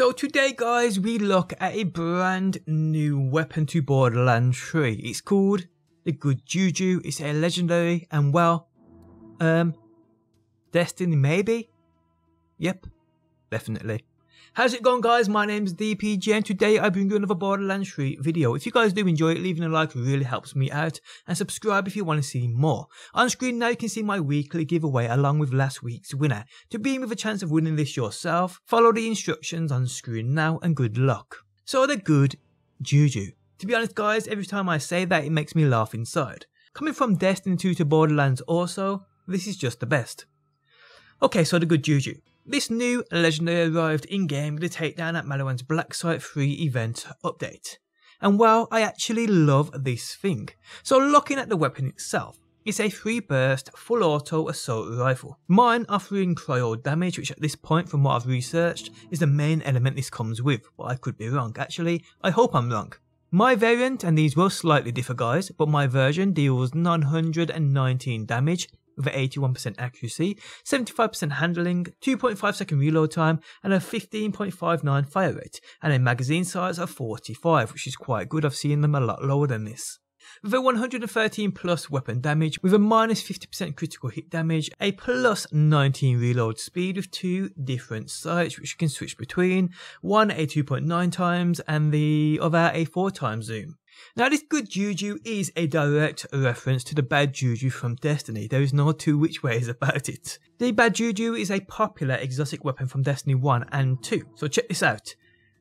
So today guys we look at a brand new weapon to Borderlands 3. It's called the Good Juju. It's a legendary and well, um, Destiny maybe? Yep, definitely. How's it going guys? My name is DPJ and today I bring you another Borderlands 3 video. If you guys do enjoy it, leaving a like really helps me out and subscribe if you want to see more. On screen now you can see my weekly giveaway along with last week's winner. To be in with a chance of winning this yourself, follow the instructions on screen now and good luck. So the good Juju. To be honest guys, every time I say that it makes me laugh inside. Coming from Destiny 2 to Borderlands also, this is just the best. Okay, so the good Juju. This new legendary arrived in-game with the takedown at Maliwan's Black Site 3 event update. And well, I actually love this thing. So looking at the weapon itself, it's a 3 burst full auto assault rifle. Mine offering cryo damage which at this point from what I've researched is the main element this comes with, but I could be wrong actually, I hope I'm wrong. My variant, and these will slightly differ guys, but my version deals 919 damage with an 81% accuracy, 75% handling, 2.5 second reload time, and a 15.59 fire rate, and a magazine size of 45, which is quite good. I've seen them a lot lower than this. With a 113 plus weapon damage, with a minus 50% critical hit damage, a plus 19 reload speed with two different sights which you can switch between, one a 2.9 times and the other a 4 times zoom. Now this good juju is a direct reference to the bad juju from Destiny, there is no two which ways about it. The bad juju is a popular exotic weapon from Destiny 1 and 2, so check this out.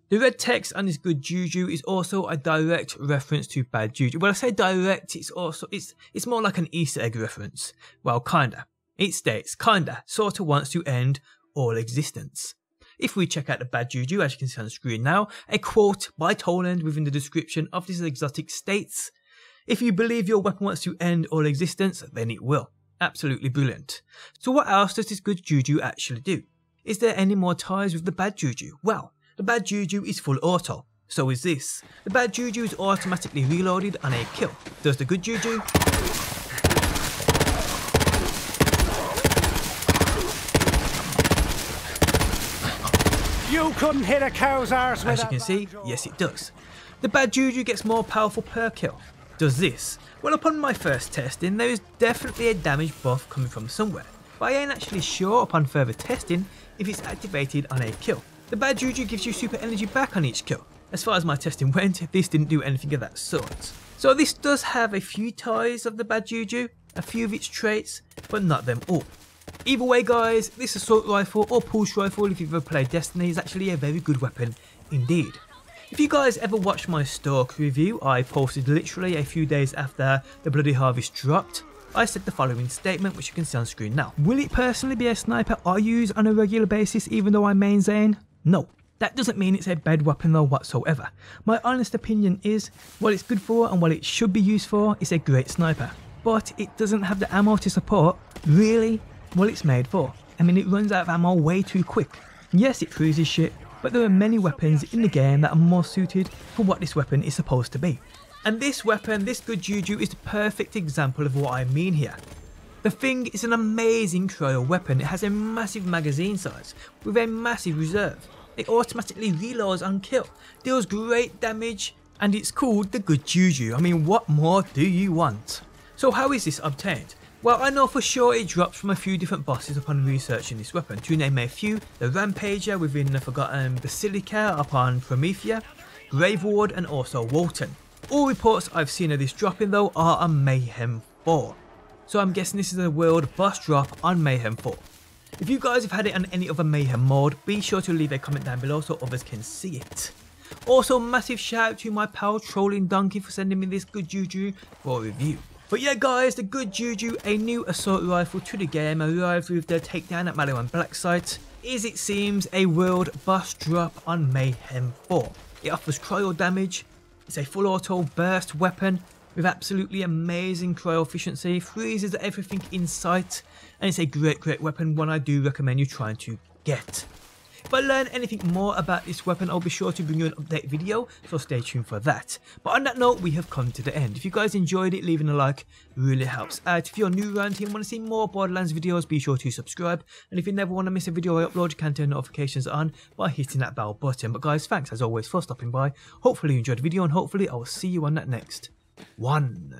The red text on this good juju is also a direct reference to bad juju. When I say direct, it's also it's it's more like an Easter egg reference. Well, kinda. It states, kinda, sorta wants to end all existence. If we check out the bad juju, as you can see on the screen now, a quote by Toland within the description of this exotic states, If you believe your weapon wants to end all existence, then it will. Absolutely brilliant. So what else does this good juju actually do? Is there any more ties with the bad juju? Well, the bad juju is full auto. So is this. The bad juju is automatically reloaded on a kill. Does the good juju? You couldn't hit a cow's arse with As you can see, yes it does. The bad juju gets more powerful per kill. Does this? Well upon my first testing there is definitely a damage buff coming from somewhere, but I ain't actually sure upon further testing if it's activated on a kill. The bad juju gives you super energy back on each kill. As far as my testing went, this didn't do anything of that sort. So this does have a few ties of the bad juju, a few of its traits, but not them all. Either way guys, this assault rifle or pulse rifle if you've ever played Destiny is actually a very good weapon indeed. If you guys ever watched my Stalk review I posted literally a few days after the Bloody Harvest dropped, I said the following statement which you can see on screen now. Will it personally be a sniper I use on a regular basis even though I main Zane? No. That doesn't mean it's a bad weapon though whatsoever. My honest opinion is, what it's good for and what it should be used for, it's a great sniper. But it doesn't have the ammo to support, really, what it's made for. I mean, it runs out of ammo way too quick. Yes, it freezes shit, but there are many weapons in the game that are more suited for what this weapon is supposed to be. And this weapon, this good juju, is the perfect example of what I mean here. The thing is an amazing cryo weapon, it has a massive magazine size, with a massive reserve. It automatically reloads on kill, deals great damage, and it's called the good juju. I mean, what more do you want? So how is this obtained? Well, I know for sure it drops from a few different bosses upon researching this weapon. To name a few, the Rampager within the Forgotten Basilica upon Promethea, Graveward and also Wotan. All reports I've seen of this dropping though are on Mayhem 4. So I'm guessing this is a world boss drop on Mayhem 4. If you guys have had it on any other Mayhem mode, be sure to leave a comment down below so others can see it. Also massive shout out to my pal Trolling Donkey for sending me this good juju for review. But yeah guys, the good juju, a new assault rifle to the game arrived with the takedown at Maliwan Black Site, is it seems a world boss drop on Mayhem 4. It offers cryo damage, it's a full auto burst weapon with absolutely amazing cryo efficiency, freezes everything in sight, and it's a great great weapon, one I do recommend you trying to get. If I learn anything more about this weapon, I'll be sure to bring you an update video, so stay tuned for that. But on that note, we have come to the end. If you guys enjoyed it, leaving a like really helps out. If you're new around here and want to see more Borderlands videos, be sure to subscribe. And if you never want to miss a video I upload, you can turn notifications on by hitting that bell button. But guys, thanks as always for stopping by. Hopefully you enjoyed the video and hopefully I will see you on that next one.